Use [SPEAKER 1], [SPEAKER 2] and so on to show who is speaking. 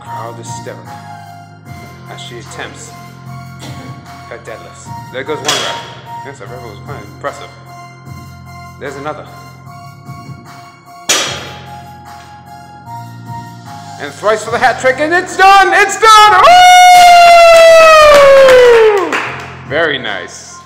[SPEAKER 1] Crowd is still as she attempts her deadlifts. There goes one rep. Yes, that rep was quite impressive. There's another. And thrice for the hat trick, and it's done! It's done! Woo! Very nice.